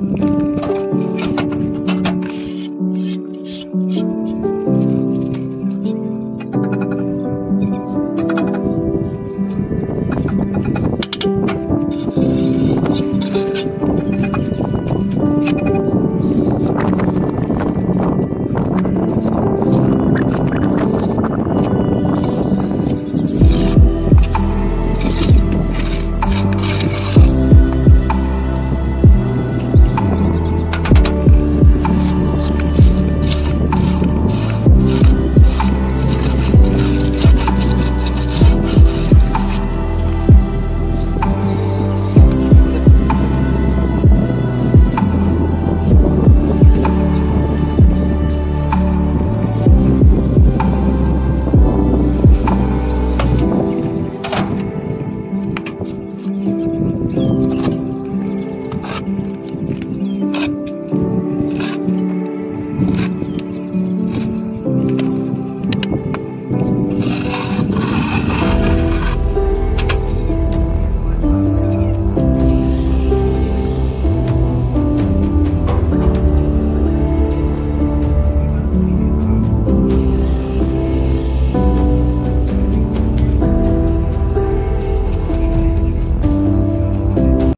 Mm-hmm.